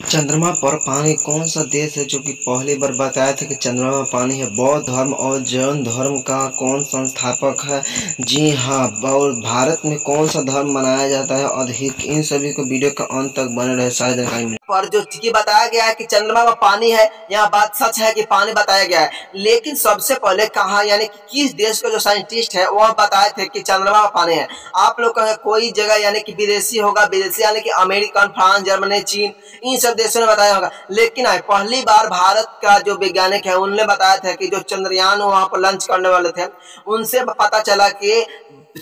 चंद्रमा पर पानी कौन सा देश है जो कि पहली बार बताया था कि चंद्रमा पानी है? बौद्ध धर्म और जैन धर्म का कौन संस्थापक है? जी हाँ और भारत में कौन सा धर्म मनाया जाता है? अधिक इन सभी को वीडियो के अंत तक बने रहे, सारी जानकारी पर जो चीज़ें बताया गया है कि चंद्रमा में पानी है, यहाँ बात सच है कि पानी बताया गया है। लेकिन सबसे पहले कहा, यानी कि किस देश का जो साइंटिस्ट है, वह बताए थे कि चंद्रमा में पानी है। आप लोग कोई जगह, यानी कि विदेशी होगा, विदेशी, यानी कि अमेरिकन, फ्रांस, जर्मनी, चीन, इन सब देशों ने बताया होगा। लेकिन आए, पहली बार भारत का जो वैज्ञानिक है, उनने बताया था कि जो चंद्रयान वहाँ पर लंच करने वाले थे, उनसे पता चला कि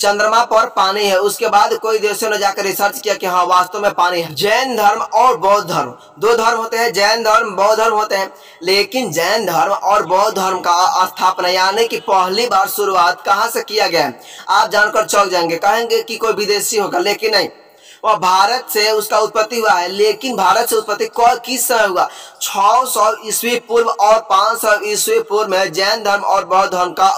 चंद्रमा पर पानी है। उसके बाद कोई देशों ने जाकर रिसर्च किया कि हाँ वास्तव में पानी है। जैन धर्म और बौद्ध धर्म, दो धर्म होते हैं, जैन धर्म, बौद्ध धर्म होते हैं। लेकिन जैन धर्म और बौद्ध धर्म का स्थापना यानी कि पहली बार शुरुआत कहाँ से किया गया है? आप जानकर चौक जाएँगे, कहेंगे कि कोई विदेशी होगा, लेकिन नहीं। वह भारत से उसका उत्पत्ति हुआ है। लेकिन भारत से उत्पत्ति किस समय हुआ? 600 सौ ईस्वी पूर्व और 500 सौ ईस्वी पूर्व में जैन धर्म और बौद्ध धर्म का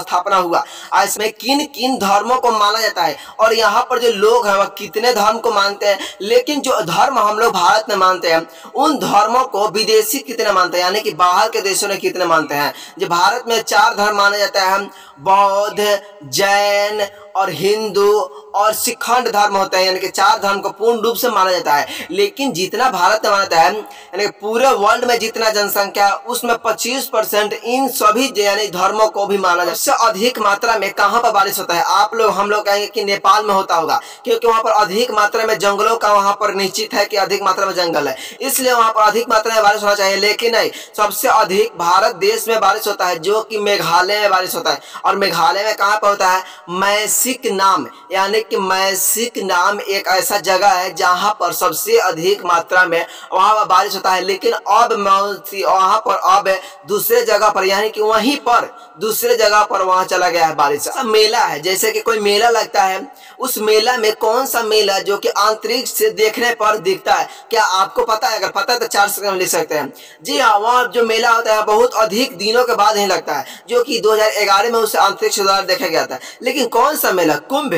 स्थापना हुआ। इसमें किन किन धर्मों को माना जाता है? और यहाँ पर जो लोग हैं, वह कितने धर्म को मानते हैं? लेकिन जो धर्म हम लोग भारत में मानते हैं, उन धर्मों को विदेशी कितने मानते हैं? यानी कि बाहर के देशों ने कितने मानते हैं? जो भारत में चार धर्म माना जाता है, बौद्ध, जैन और हिंदू और सिखंड धर्म होते हैं, यानी कि चार धर्म को पूर्ण रूप से माना जाता है। लेकिन जितना भारत में माना जाता है, यानी पूरे वर्ल्ड में जितना जनसंख्या है, उसमें 25 परसेंट इन सभी, यानी धर्मों को भी माना जाता है। सबसे अधिक मात्रा में कहाँ पर बारिश होता है? आप लोग, हम लोग कहेंगे कि नेपाल में होता होगा, क्योंकि वहाँ पर अधिक मात्रा में जंगलों का वहाँ पर निश्चित है कि अधिक मात्रा में जंगल है। इसलिए वहाँ पर अधिक मात्रा में बारिश होना चाहिए, लेकिन नहीं, सबसे अधिक भारत देश में बारिश होता है, जो कि मेघालय में बारिश होता है। और मेघालय में कहाँ पर होता है? मैसिक नाम, यानी कि मैसिक नाम एक ऐसा जगह है जहाँ पर सबसे अधिक मात्रा में वहाँ पर बारिश होता है। लेकिन अब वहाँ पर अब दूसरे जगह पर, यानी कि वहीं पर, दूसरे जगह पर वहाँ चला गया है बारिश। मेला है, जैसे कि कोई मेला लगता है, उस मेला में कौन सा मेला जो कि आंतरिक से देखने पर दिखता है? क्या आपको पता है? अगर पता है तो चार सेकंड लिख सकते हैं। जी हाँ वहाँ जो मेला होता है, बहुत अधिक दिनों के बाद ही लगता है, जो कि 2011 में उसे आंतरिक सुधार देखा गया था। लेकिन कौन सा मेला कुंभ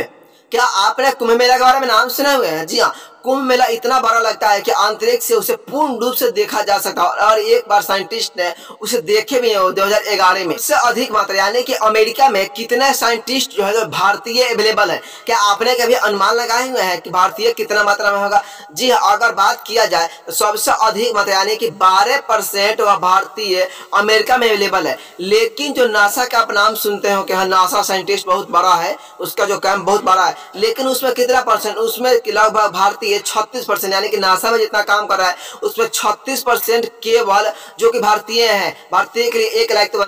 क्या आपने कुंभ मेला के बारे में नाम सुना हुआ है? जी हाँ कुंभ मेला इतना बड़ा लगता है कि आंतरिक से उसे पूर्ण रूप से देखा जा सकता है। और एक बार साइंटिस्ट ने उसे देखे भी है दो हज़ार ग्यारह में। इससे अधिक मात्रा यानी कि अमेरिका में कितने साइंटिस्ट जो है भारतीय अवेलेबल है। क्या आपने कभी अनुमान लगाए हुए हैं कि भारतीय कितना मात्रा में होगा? जी हाँ अगर बात किया जाए तो सबसे अधिक मात्रा यानी कि बारह परसेंट वह भारतीय अमेरिका में अवेलेबल है। लेकिन जो नासा का आप नाम सुनते हो कि हाँ नासा साइंटिस्ट बहुत बड़ा है, उसका जो कैंप बहुत बड़ा है, लेकिन उसमें कितना परसेंट, उसमें लगभग भारतीय ये छत्तीस परसेंट, यानी कि नासा में जितना काम कर रहा है, उसमें छत्तीस परसेंट केवल जो कि भारतीय हैं। भारतीय के लिए एक लाख तो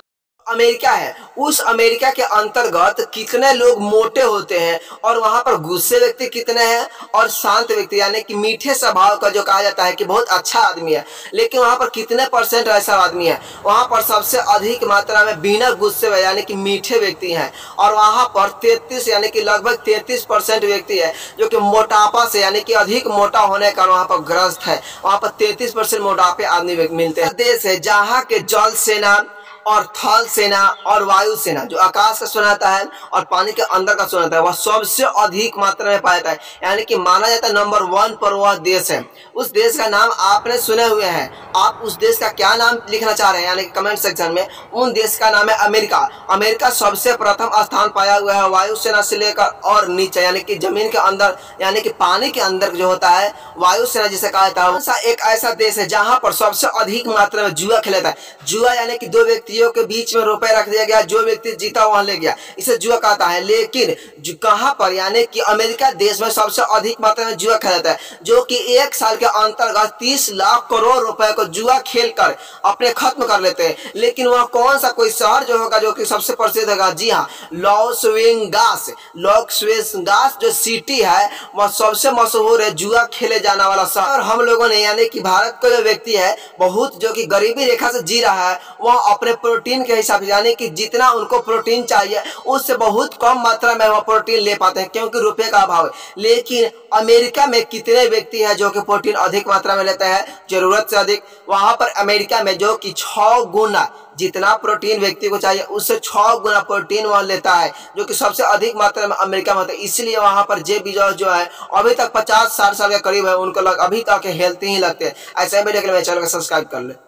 अमेरिका है। उस अमेरिका के अंतर्गत कितने लोग मोटे होते हैं और वहाँ पर गुस्से व्यक्ति कितने हैं और शांत व्यक्ति, यानी कि मीठे स्वभाव का जो कहा जाता है कि बहुत अच्छा आदमी है। लेकिन वहाँ पर कितने परसेंट ऐसा आदमी है? वहाँ पर सबसे अधिक मात्रा में बिना गुस्से यानी कि मीठे व्यक्ति हैं। और वहाँ पर तैतीस, यानी कि लगभग तैतीस परसेंट व्यक्ति है, जो कि मोटापा से, यानी कि अधिक मोटा होने का वहाँ पर ग्रस्त है। वहाँ पर तैतीस परसेंट मोटापे आदमी मिलते हैं। देश है जहाँ के जल सेना और थल सेना और वायु सेना, जो आकाश का सुनाता है और पानी के अंदर का सुनाता है, वह सबसे अधिक मात्रा में पाया जाता है। यानी कि माना जाता है नंबर वन पर वह देश है। उस देश का नाम आपने सुने हुए हैं। आप उस देश का क्या नाम लिखना चाह रहे हैं? यानी कमेंट सेक्शन में, उन देश का नाम है अमेरिका। अमेरिका सबसे प्रथम स्थान पाया हुआ है वायुसेना से लेकर और नीचे। यानी कि ज़मीन के अंदर, यानी कि पानी के अंदर जो होता है वायुसेना जिसे कहा जाता है एक ऐसा देश है जहाँ पर सबसे अधिक मात्रा में जुआ खेला जाता है। जुआ यानी कि दो व्यक्ति व्यक्तियों के बीच में रुपए रख दिया गया, जो व्यक्ति जीता वहाँ ले गया। इसे जुआ कहता है, लेकिन कहाँ पर? यानी कि अमेरिका देश में सबसे अधिक मात्रा में जुआ खेला जाता है, जो कि एक साल के अंतर्गत तीस लाख करोड़ रुपए को जुआ खेल कर अपने खत्म कर लेते हैं। लेकिन वह कौन सा कोई शहर जो होगा जो कि सबसे प्रसिद्ध होगा? जी हाँ लॉसवेंगास लॉसवेंगास जो सिटी है, वह सबसे मशहूर है जुआ खेले जाने वाला शहर। हम लोगों ने, यानी कि भारत का जो व्यक्ति है, बहुत जो कि गरीबी रेखा से जी रहा है, वह अपने प्रोटीन के हिसाब से यानी कि जितना उनको प्रोटीन चाहिए उससे बहुत कम मात्रा में वह प्रोटीन ले पाते हैं क्योंकि रुपए का अभाव है। लेकिन अमेरिका में कितने व्यक्ति हैं जो कि प्रोटीन अधिक मात्रा में लेते हैं? ज़रूरत से अधिक। वहाँ पर अमेरिका में जो कि छ गुना जितना प्रोटीन व्यक्ति को चाहिए उससे छह गुना प्रोटीन वह लेता है जो कि सबसे अधिक मात्रा में अमेरिका में होता है। इसलिए वहाँ पर जे बीजॉस जो है अभी तक पचास साठ साल के करीब है उनको लग, अभी तक हेल्थी ही लगते हैं। ऐसे के मेरे चैनल को सब्सक्राइब कर ले।